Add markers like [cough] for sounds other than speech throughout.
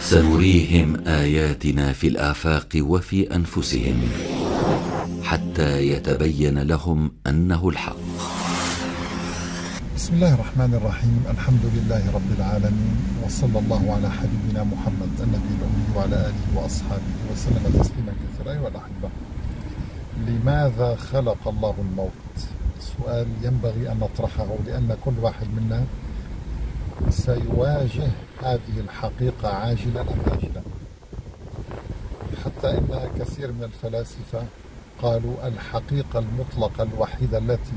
سنريهم آياتنا في الآفاق وفي أنفسهم حتى يتبين لهم أنه الحق. بسم الله الرحمن الرحيم. الحمد لله رب العالمين وصلى الله على حبيبنا محمد النبي الأمي وعلى آله وأصحابه وسلم تسليما كثيرا أيها الأحبة. لماذا خلق الله الموت؟ سؤال ينبغي أن نطرحه لأن كل واحد منا سيواجه هذه الحقيقة عاجلا أم آجلا؟ حتى إن كثير من الفلاسفة قالوا الحقيقة المطلقة الوحيدة التي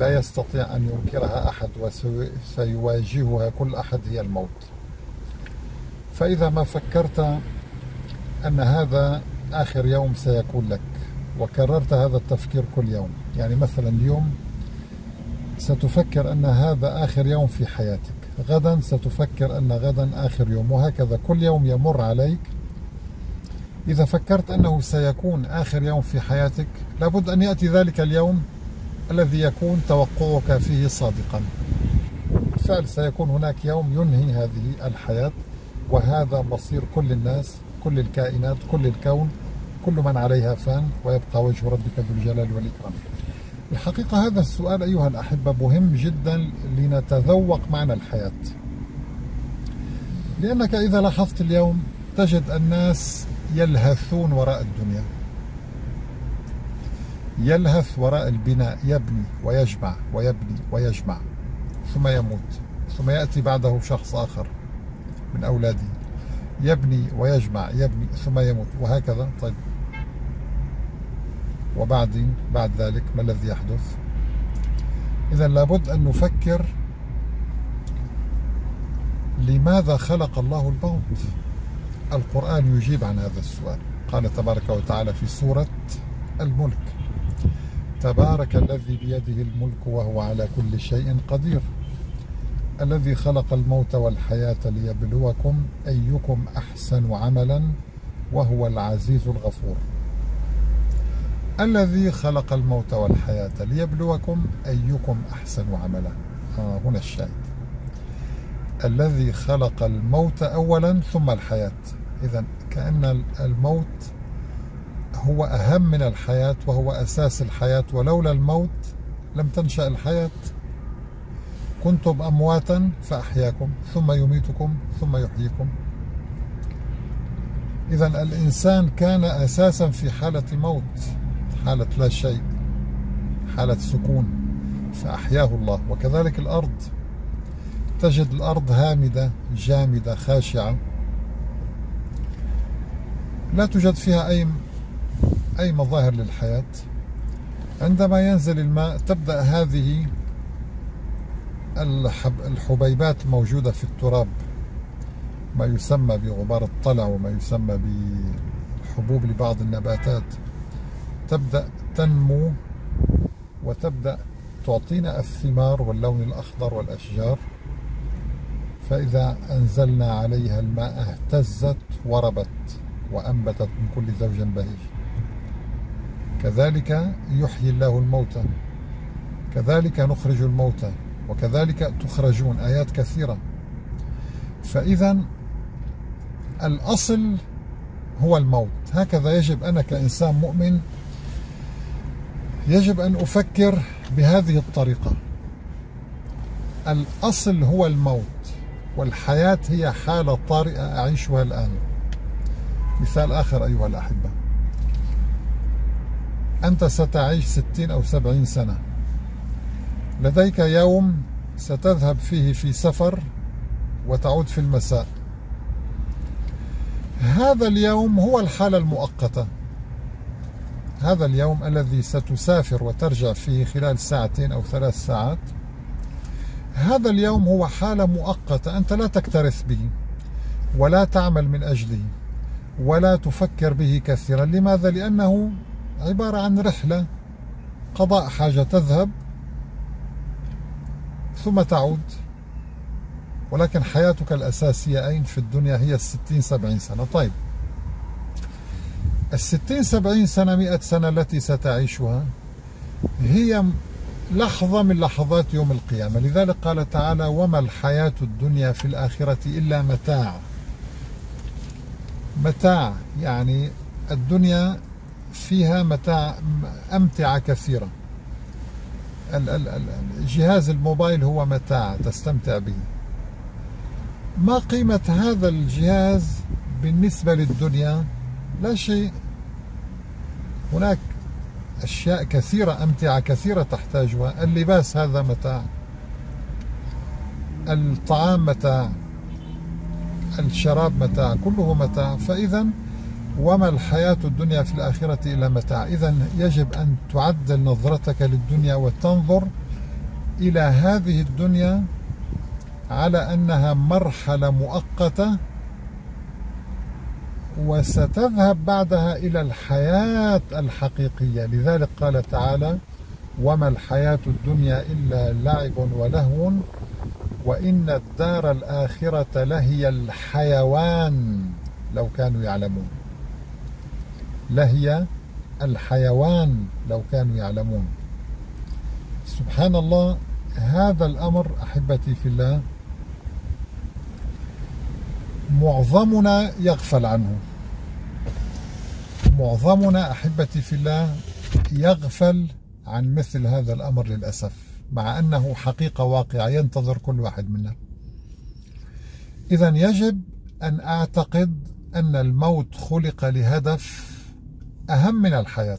لا يستطيع أن ينكرها أحد وسيواجهها كل أحد هي الموت. فإذا ما فكرت أن هذا آخر يوم سيكون لك وكررت هذا التفكير كل يوم يعني مثلا اليوم ستفكر أن هذا آخر يوم في حياتك. غدا ستفكر أن غدا آخر يوم وهكذا كل يوم يمر عليك. إذا فكرت أنه سيكون آخر يوم في حياتك لابد أن يأتي ذلك اليوم الذي يكون توقعك فيه صادقا. بالفعل سيكون هناك يوم ينهي هذه الحياة وهذا مصير كل الناس كل الكائنات كل الكون كل من عليها فان ويبقى وجه ربك ذو الجلال والإكرام. الحقيقة هذا السؤال أيها الأحبة مهم جدا لنتذوق معنى الحياة. لأنك إذا لاحظت اليوم تجد الناس يلهثون وراء الدنيا. يلهث وراء البناء يبني ويجمع ويبني ويجمع ثم يموت ثم يأتي بعده شخص آخر من أولاده يبني ويجمع يبني ثم يموت وهكذا. طيب. وبعدين بعد ذلك ما الذي يحدث؟ إذا لابد أن نفكر لماذا خلق الله الموت. القرآن يجيب عن هذا السؤال. قال تبارك وتعالى في سورة الملك تبارك الذي بيده الملك وهو على كل شيء قدير. الذي خلق الموت والحياة ليبلوكم أيكم أحسن عملا وهو العزيز الغفور. الذي خلق الموت والحياة ليبلوكم أيكم أحسن عملا. آه هنا الشاهد. الذي خلق الموت أولا ثم الحياة. إذا كأن الموت هو أهم من الحياة وهو أساس الحياة ولولا الموت لم تنشأ الحياة. كنتم أمواتا فأحياكم ثم يميتكم ثم يحييكم. إذا الإنسان كان أساسا في حالة موت حالة لا شيء حالة سكون فأحياه الله. وكذلك الأرض تجد الأرض هامدة جامدة خاشعة. لا توجد فيها أي أي مظاهر للحياة. عندما ينزل الماء تبدأ هذه الحبيبات موجودة في التراب. ما يسمى بغبار الطلع وما يسمى بحبوب لبعض النباتات. تبدأ تنمو وتبدأ تعطينا الثمار واللون الأخضر والأشجار. فإذا أنزلنا عليها الماء اهتزت وربت وأنبتت من كل زوج بهيج. كذلك يحيي الله الموتى. كذلك نخرج الموتى وكذلك تخرجون آيات كثيرة. فإذا الأصل هو الموت. هكذا يجب أنا كإنسان مؤمن يجب أن أفكر بهذه الطريقة. الأصل هو الموت والحياة هي حالة طارئة أعيشها الآن. مثال آخر أيها الأحبة. أنت ستعيش ستين أو سبعين سنة. لديك يوم ستذهب فيه في سفر وتعود في المساء. هذا اليوم هو الحالة المؤقتة. هذا اليوم الذي ستسافر وترجع فيه خلال ساعتين أو ثلاث ساعات. هذا اليوم هو حالة مؤقتة أنت لا تكترث به ولا تعمل من أجله ولا تفكر به كثيرا. لماذا؟ لأنه عبارة عن رحلة قضاء حاجة تذهب ثم تعود. ولكن حياتك الأساسية أين في الدنيا؟ هي الستين سبعين سنة. طيب الستين سبعين سنة مئة سنة التي ستعيشها هي لحظة من لحظات يوم القيامة. لذلك قال تعالى وما الحياة الدنيا في الآخرة إلا متاع. متاع يعني الدنيا فيها متاع أمتعة كثيرة. جهاز الموبايل هو متاع تستمتع به. ما قيمة هذا الجهاز بالنسبة للدنيا؟ لا شيء. هناك أشياء كثيرة أمتعة كثيرة تحتاجها. اللباس هذا متاع. الطعام متاع. الشراب متاع. كله متاع. فإذا وما الحياة الدنيا في الآخرة إلا متاع. إذا يجب أن تعدل نظرتك للدنيا وتنظر إلى هذه الدنيا على أنها مرحلة مؤقتة وستذهب بعدها إلى الحياة الحقيقية. لذلك قال تعالى وما الحياة الدنيا إلا لعب ولهو وإن الدار الآخرة لهي الحيوان. لو كانوا يعلمون. لهي الحيوان لو كانوا يعلمون. سبحان الله هذا الأمر أحبتي في الله معظمنا يغفل عنه. معظمنا أحبتي في الله يغفل عن مثل هذا الأمر للأسف مع أنه حقيقة واقعة ينتظر كل واحد منا. إذا يجب أن أعتقد أن الموت خلق لهدف أهم من الحياة.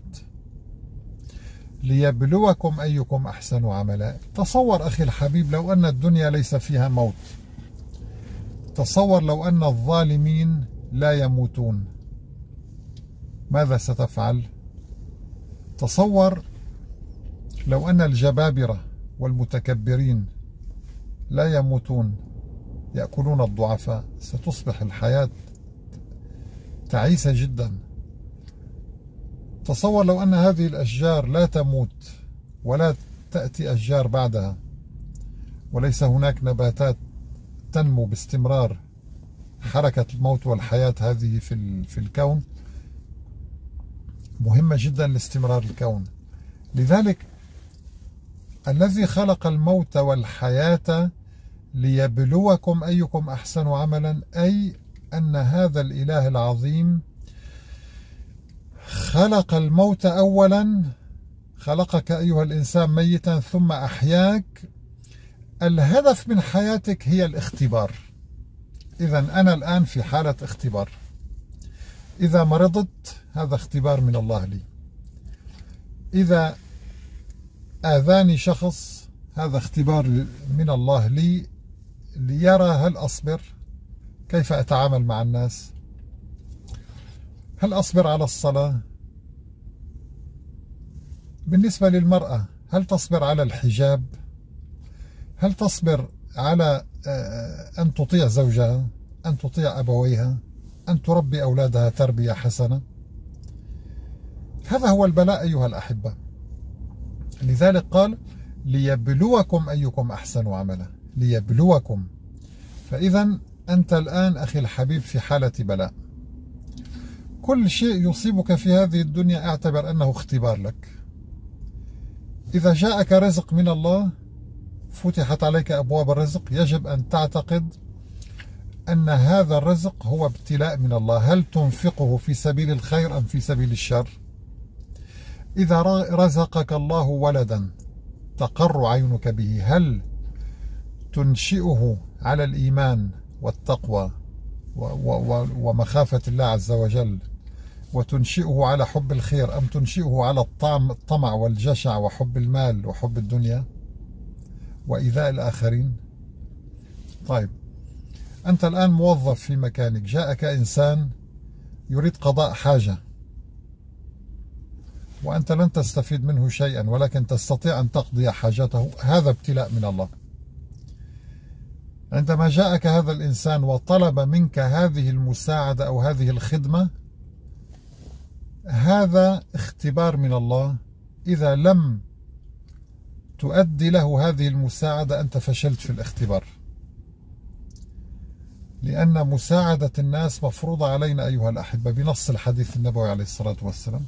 ليبلوكم أيكم أحسن عملا. تصور أخي الحبيب لو أن الدنيا ليس فيها موت. تصور لو أن الظالمين لا يموتون. ماذا ستفعل؟ تصور لو أن الجبابرة والمتكبرين لا يموتون يأكلون الضعفاء ستصبح الحياة تعيسة جدا. تصور لو أن هذه الأشجار لا تموت ولا تأتي أشجار بعدها وليس هناك نباتات تنمو باستمرار حركة الموت والحياة هذه في في الكون. مهمة جدا لاستمرار الكون. لذلك الذي خلق الموت والحياة ليبلوكم أيكم أحسن عملا أي أن هذا الإله العظيم خلق الموت أولا خلقك أيها الإنسان ميتا ثم أحياك الهدف من حياتك هي الاختبار. إذا أنا الآن في حالة اختبار. إذا مرضت هذا اختبار من الله لي. إذا آذاني شخص هذا اختبار من الله لي ليرى هل أصبر؟ كيف أتعامل مع الناس؟ هل أصبر على الصلاة؟ بالنسبة للمرأة هل تصبر على الحجاب؟ هل تصبر على آه، أن تطيع زوجها أن تطيع أبويها أن تربي أولادها تربية حسنة؟ هذا هو البلاء أيها الأحبة. لذلك قال ليبلوكم أيكم أحسن عملا. ليبلوكم. فإذا أنت الآن أخي الحبيب في حالة بلاء. كل شيء يصيبك في هذه الدنيا أعتبر أنه اختبار لك. إذا جاءك رزق من الله فتحت عليك أبواب الرزق يجب أن تعتقد أن هذا الرزق هو ابتلاء من الله. هل تنفقه في سبيل الخير أم في سبيل الشر؟ إذا رزقك الله ولدا تقر عينك به هل تنشئه على الإيمان والتقوى ومخافة الله عز وجل وتنشئه على حب الخير أم تنشئه على الطمع والجشع وحب المال وحب الدنيا؟ وإيذاء الآخرين؟ طيب. أنت الآن موظف في مكانك. جاءك إنسان يريد قضاء حاجة. وأنت لن تستفيد منه شيئا ولكن تستطيع أن تقضي حاجته. هذا ابتلاء من الله. عندما جاءك هذا الإنسان وطلب منك هذه المساعدة أو هذه الخدمة هذا اختبار من الله. إذا لم تؤدي له هذه المساعدة أنت فشلت في الاختبار. لأن مساعدة الناس مفروضة علينا أيها الأحبة. بنص الحديث النبوي عليه الصلاة والسلام.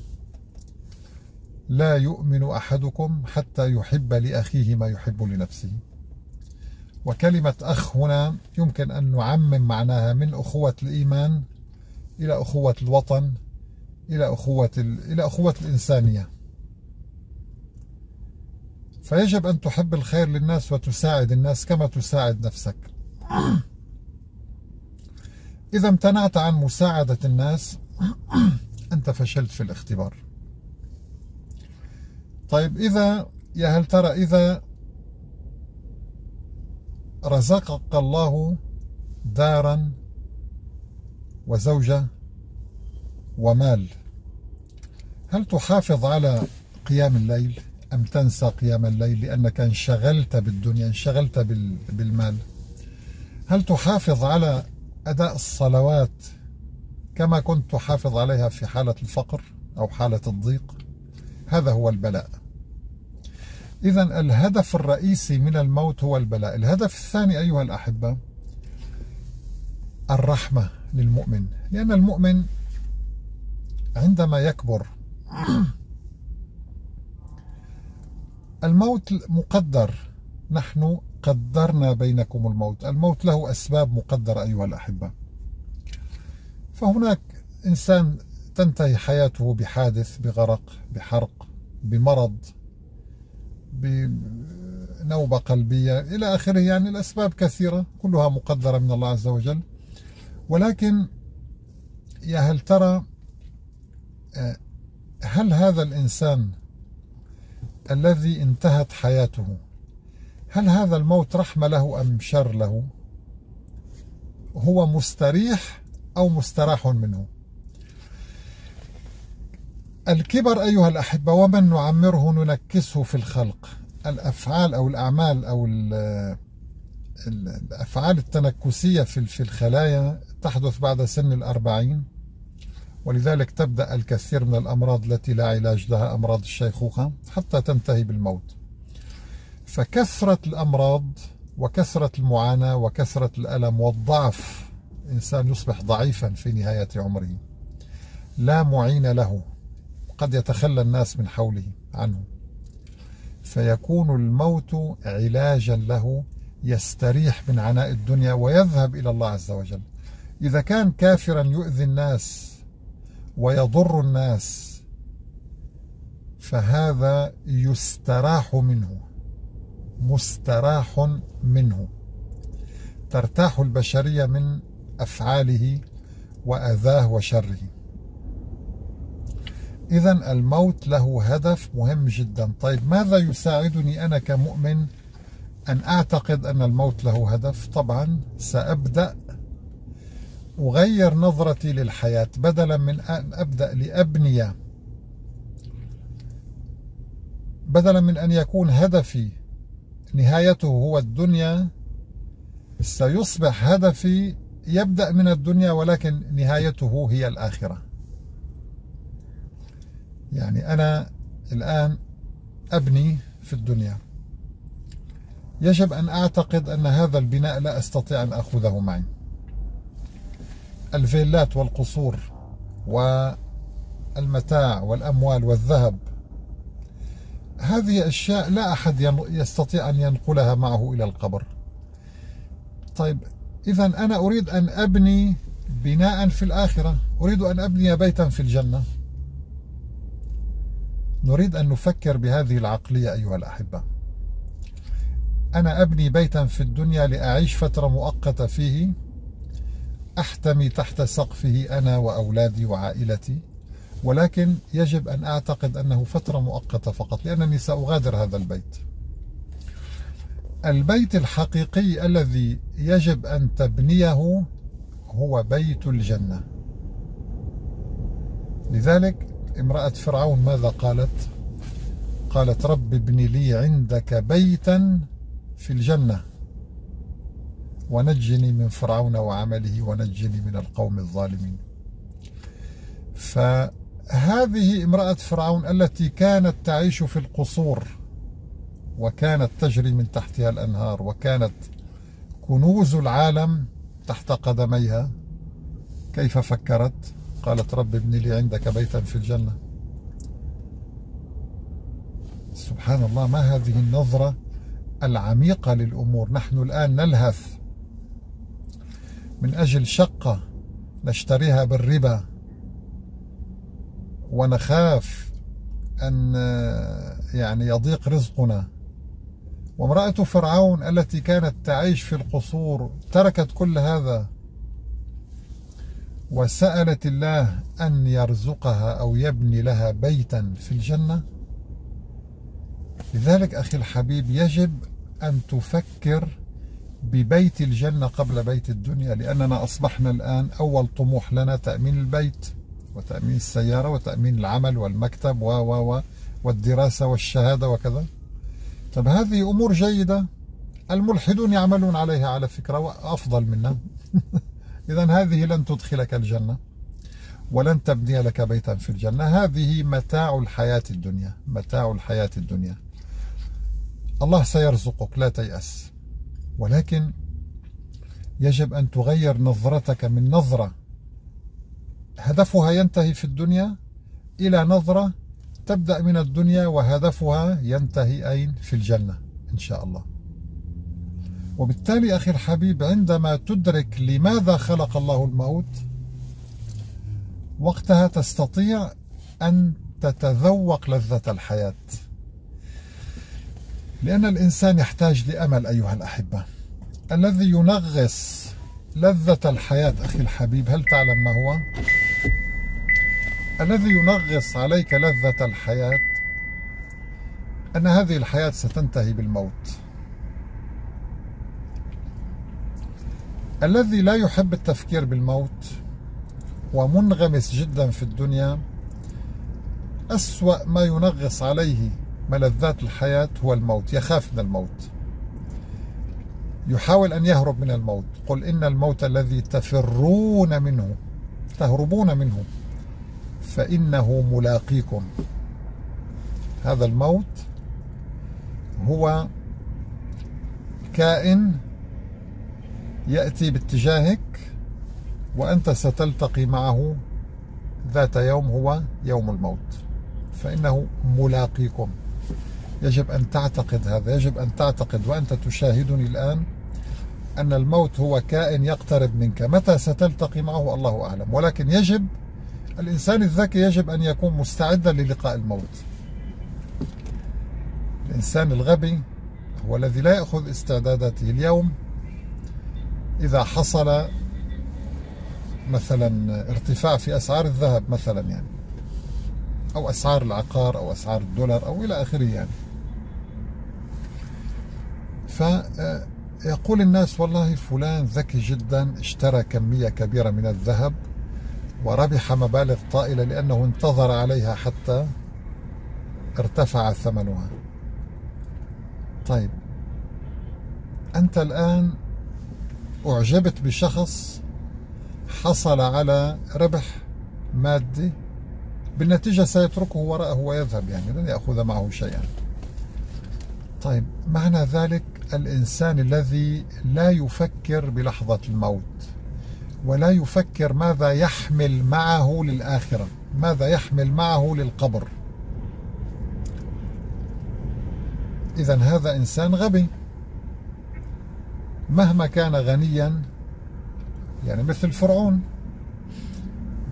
لا يؤمن أحدكم حتى يحب لأخيه ما يحب لنفسه. وكلمة أخ هنا يمكن أن نعمم معناها من أخوة الإيمان إلى أخوة الوطن إلى أخوة إلى أخوة الإنسانية. فيجب أن تحب الخير للناس وتساعد الناس كما تساعد نفسك. [clears throat] إذا امتنعت عن مساعدة الناس [clears throat] أنت فشلت في الاختبار. طيب إذا يا هل ترى إذا رزقك الله دارا وزوجة ومال هل تحافظ على قيام الليل؟ أم تنسى قيام الليل لأنك انشغلت بالدنيا انشغلت بالمال؟ هل تحافظ على أداء الصلوات كما كنت تحافظ عليها في حالة الفقر أو حالة الضيق؟ هذا هو البلاء. إذا الهدف الرئيسي من الموت هو البلاء. الهدف الثاني أيها الأحبة الرحمة للمؤمن. لأن المؤمن عندما يكبر [clears throat] الموت مقدر. نحن قدرنا بينكم الموت. الموت له أسباب مقدرة أيها الأحبة. فهناك إنسان تنتهي حياته بحادث بغرق بحرق بمرض بنوبة قلبية إلى آخره. يعني الأسباب كثيرة كلها مقدرة من الله عز وجل. ولكن يا هل ترى آه، هل هذا الإنسان الذي انتهت حياته. هل هذا الموت رحمة له أم شر له؟ هو مستريح أو مستراح منه؟ الكبر أيها الأحبة ومن نعمره ننكسه في الخلق. الأفعال أو الأعمال أو الأفعال التنكسية في الخلايا تحدث بعد سن الأربعين. ولذلك تبدأ الكثير من الأمراض التي لا علاج لها أمراض الشيخوخة حتى تنتهي بالموت. فكثرة الأمراض وكثرة المعاناة وكثرة الألم والضعف الإنسان يصبح ضعيفا في نهاية عمره. لا معين له قد يتخلى الناس من حوله عنه. فيكون الموت علاجا له يستريح من عناء الدنيا ويذهب إلى الله عز وجل. إذا كان كافرا يؤذي الناس ويضر الناس فهذا يستراح منه مستراح منه. ترتاح البشرية من أفعاله وأذاه وشره. إذا الموت له هدف مهم جدا. طيب ماذا يساعدني أنا كمؤمن أن أعتقد أن الموت له هدف؟ طبعا سأبدأ أغير نظرتي للحياة بدلا من أن أبدأ لأبني. بدلا من أن يكون هدفي نهايته هو الدنيا سيصبح هدفي يبدأ من الدنيا ولكن نهايته هي الآخرة. يعني أنا الآن أبني في الدنيا. يجب أن أعتقد أن هذا البناء لا أستطيع أن أخذه معي. الفيلات والقصور والمتاع والأموال والذهب. هذه أشياء لا أحد يستطيع أن ينقلها معه إلى القبر. طيب إذا أنا أريد أن أبني بناء في الآخرة. أريد أن أبني بيتا في الجنة. نريد أن نفكر بهذه العقلية أيها الأحبة. أنا أبني بيتا في الدنيا لأعيش فترة مؤقتة فيه. أحتمي تحت سقفه أنا وأولادي وعائلتي ولكن يجب أن أعتقد أنه فترة مؤقتة فقط لأنني سأغادر هذا البيت. البيت الحقيقي الذي يجب أن تبنيه هو بيت الجنة. لذلك امرأة فرعون ماذا قالت؟ قالت رب ابن لي عندك بيتا في الجنة. ونجني من فرعون وعمله ونجني من القوم الظالمين. فهذه امرأة فرعون التي كانت تعيش في القصور وكانت تجري من تحتها الأنهار وكانت كنوز العالم تحت قدميها كيف فكرت؟ قالت رب ابن لي عندك بيتا في الجنة. سبحان الله ما هذه النظرة العميقة للأمور؟ نحن الآن نلهث من أجل شقة نشتريها بالربا. ونخاف أن يعني يضيق رزقنا. وامرأة فرعون التي كانت تعيش في القصور تركت كل هذا. وسألت الله أن يرزقها أو يبني لها بيتا في الجنة. لذلك أخي الحبيب يجب أن تفكر ببيت الجنة قبل بيت الدنيا لأننا أصبحنا الآن أول طموح لنا تأمين البيت وتأمين السيارة وتأمين العمل والمكتب و و والدراسة والشهادة وكذا. طب هذه أمور جيدة الملحدون يعملون عليها على فكرة وأفضل منا. [laughs] إذا هذه لن تدخلك الجنة ولن تبني لك بيتا في الجنة. هذه متاع الحياة الدنيا متاع الحياة الدنيا. الله سيرزقك لا تيأس. ولكن يجب أن تغير نظرتك من نظرة. هدفها ينتهي في الدنيا إلى نظرة تبدأ من الدنيا وهدفها ينتهي أين؟ في الجنة إن شاء الله. وبالتالي أخي الحبيب عندما تدرك لماذا خلق الله الموت وقتها تستطيع أن تتذوق لذة الحياة. لأن الإنسان يحتاج لأمل أيها الأحبة الذي ينغص لذة الحياة أخي الحبيب هل تعلم ما هو؟ الذي ينغص عليك لذة الحياة أن هذه الحياة ستنتهي بالموت الذي لا يحب التفكير بالموت ومنغمس جدا في الدنيا أسوأ ما ينغص عليه ملذات الحياة هو الموت يخاف من الموت. يحاول أن يهرب من الموت. قل إن الموت الذي تفرون منه تهربون منه فإنه ملاقيكم. هذا الموت هو كائن يأتي باتجاهك وأنت ستلتقي معه ذات يوم هو يوم الموت. فإنه ملاقيكم. يجب أن تعتقد هذا يجب أن تعتقد وأنت تشاهدني الآن أن الموت هو كائن يقترب منك. متى ستلتقي معه؟ الله أعلم. ولكن يجب الإنسان الذكي يجب أن يكون مستعدا للقاء الموت. الإنسان الغبي هو الذي لا يأخذ استعداداته اليوم إذا حصل مثلا ارتفاع في أسعار الذهب مثلا يعني أو أسعار العقار أو أسعار الدولار أو إلى آخره يعني. فيقول الناس والله فلان ذكي جدا اشترى كمية كبيرة من الذهب وربح مبالغ طائلة لأنه انتظر عليها حتى ارتفع ثمنها. طيب أنت الآن أعجبت بشخص حصل على ربح مادي بالنتيجة سيتركه وراءه ويذهب يعني لن يأخذ معه شيئا. طيب معنى ذلك الإنسان الذي لا يفكر بلحظة الموت ولا يفكر ماذا يحمل معه للآخرة ماذا يحمل معه للقبر. إذا هذا إنسان غبي. مهما كان غنيا يعني مثل فرعون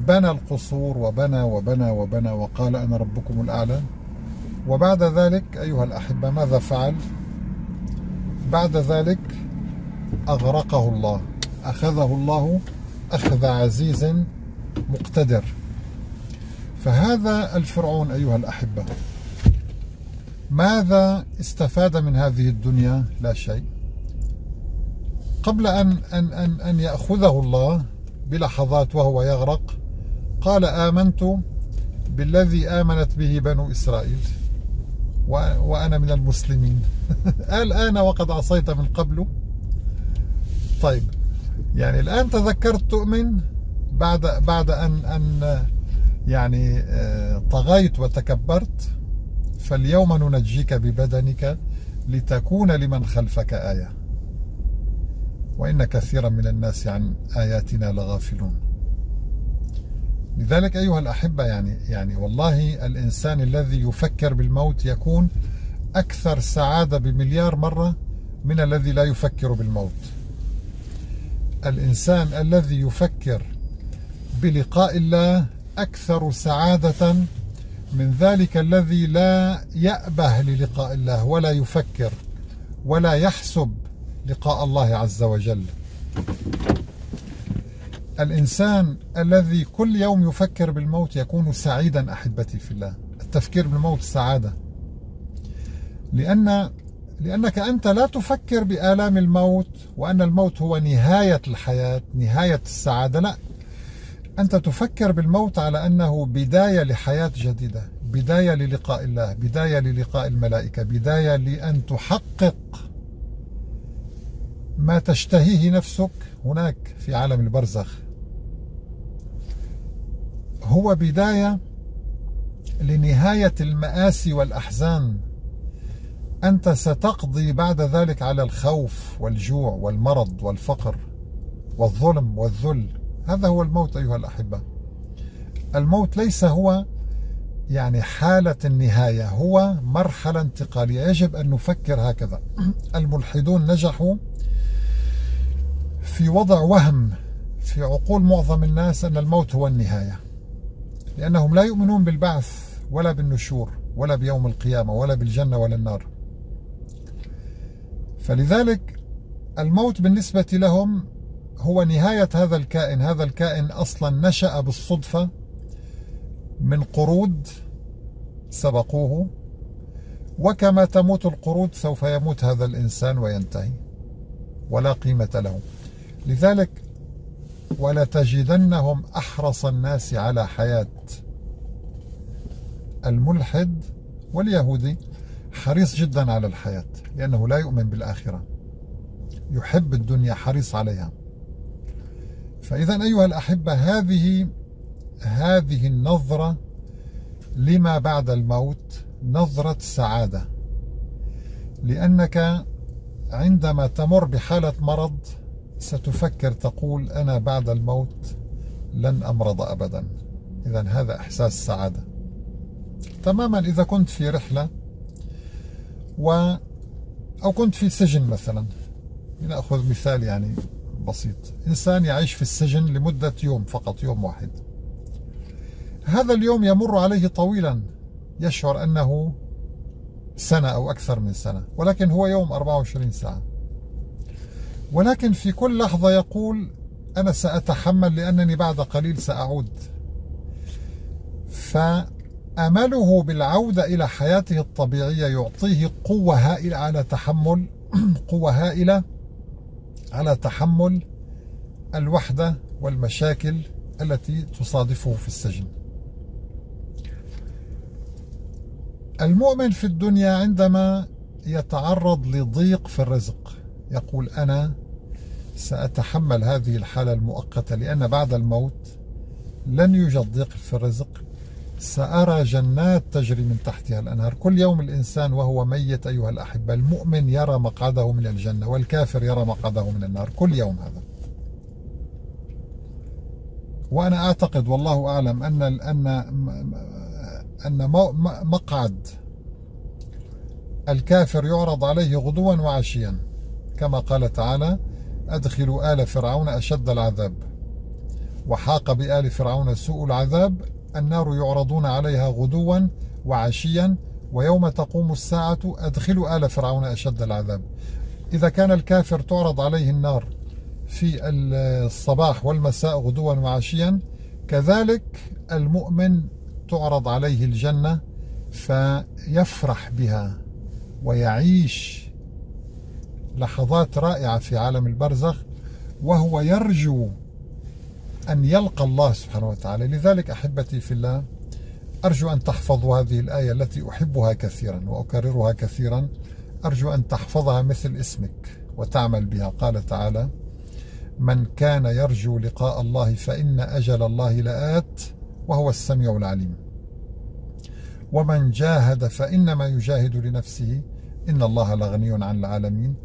بنى القصور وبنى وبنى وبنى وقال أنا ربكم الأعلى. وبعد ذلك أيها الأحبة ماذا فعل؟ بعد ذلك أغرقه الله. أخذه الله أخذ عزيز مقتدر. فهذا الفرعون أيها الأحبة ماذا استفاد من هذه الدنيا؟ لا شيء. قبل أن, أن, أن, أن يأخذه الله بلحظات وهو يغرق قال آمنت بالذي آمنت به بنو إسرائيل. وأنا من المسلمين. [laughs] الآن وقد عصيت من قبل. طيب. يعني الآن تذكرت تؤمن بعد بعد أن أن يعني آه، طغيت وتكبرت. فاليوم ننجيك ببدنك لتكون لمن خلفك آية. وإن كثيرا من الناس عن آياتنا لغافلون. لذلك أيها الأحبة يعني يعني والله الإنسان الذي يفكر بالموت يكون أكثر سعادة بمليار مرة من الذي لا يفكر بالموت. الإنسان الذي يفكر بلقاء الله أكثر سعادة من ذلك الذي لا يأبه للقاء الله ولا يفكر ولا يحسب لقاء الله عز وجل. الإنسان الذي كل يوم يفكر بالموت يكون سعيدا أحبتي في الله. التفكير بالموت سعادة. لأن لأنك أنت لا تفكر بآلام الموت وأن الموت هو نهاية الحياة نهاية السعادة لا. أنت تفكر بالموت على أنه بداية لحياة جديدة بداية للقاء الله بداية للقاء الملائكة بداية لأن تحقق ما تشتهيه نفسك هناك في عالم البرزخ. هو بداية لنهاية المآسي والأحزان. أنت ستقضي بعد ذلك على الخوف والجوع والمرض والفقر والظلم والذل. هذا هو الموت أيها الأحبة. الموت ليس هو يعني حالة النهاية هو مرحلة انتقالية. يجب أن نفكر هكذا. [clears throat] الملحدون نجحوا في وضع وهم في عقول معظم الناس أن الموت هو النهاية. لأنهم لا يؤمنون بالبعث ولا بالنشور ولا بيوم القيامة ولا بالجنة ولا النار. فلذلك الموت بالنسبة لهم هو نهاية هذا الكائن. هذا الكائن أصلا نشأ بالصدفة من قرود سبقوه وكما تموت القرود سوف يموت هذا الإنسان وينتهي ولا قيمة له. لذلك ولتجدنهم أحرص الناس على حياة. الملحد واليهودي حريص جدا على الحياة لأنه لا يؤمن بالآخرة. يحب الدنيا حريص عليها. فإذا أيها الأحبة هذه هذه النظرة لما بعد الموت نظرة سعادة. لأنك عندما تمر بحالة مرض ستفكر تقول أنا بعد الموت لن أمرض أبدا. إذا هذا إحساس سعادة. تماما إذا كنت في رحلة و أو كنت في سجن مثلا نأخذ مثال يعني بسيط. إنسان يعيش في السجن لمدة يوم فقط يوم واحد. هذا اليوم يمر عليه طويلا. يشعر أنه سنة أو أكثر من سنة ولكن هو يوم 24 ساعة. ولكن في كل لحظة يقول أنا سأتحمل لأنني بعد قليل سأعود. فأمله بالعودة إلى حياته الطبيعية يعطيه قوة هائلة على تحمل [clears throat] قوة هائلة على تحمل الوحدة والمشاكل التي تصادفه في السجن. المؤمن في الدنيا عندما يتعرض لضيق في الرزق يقول أنا سأتحمل هذه الحالة المؤقتة لأن بعد الموت لن يوجد ضيق في الرزق. سأرى جنات تجري من تحتها الأنهار. كل يوم الإنسان وهو ميت أيها الأحبة المؤمن يرى مقعده من الجنة والكافر يرى مقعده من النار. كل يوم هذا. وأنا أعتقد والله أعلم أن أن أن مقعد الكافر يعرض عليه غدوا وعشيا كما قال تعالى أدخلوا آل فرعون أشد العذاب. وحاق بآل فرعون سوء العذاب النار يعرضون عليها غدوا وعشيا ويوم تقوم الساعة أدخلوا آل فرعون أشد العذاب. إذا كان الكافر تعرض عليه النار في الصباح والمساء غدوا وعشيا كذلك المؤمن تعرض عليه الجنة فيفرح بها ويعيش لحظات رائعة في عالم البرزخ وهو يرجو أن يلقى الله سبحانه وتعالى. لذلك أحبتي في الله أرجو أن تحفظوا هذه الآية التي أحبها كثيرا وأكررها كثيرا. أرجو أن تحفظها مثل اسمك وتعمل بها. قال تعالى من كان يرجو لقاء الله فإن أجل الله لآت وهو السميع العليم. ومن جاهد فإنما يجاهد لنفسه. إن الله لغني عن العالمين.